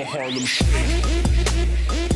a Harlem Shake.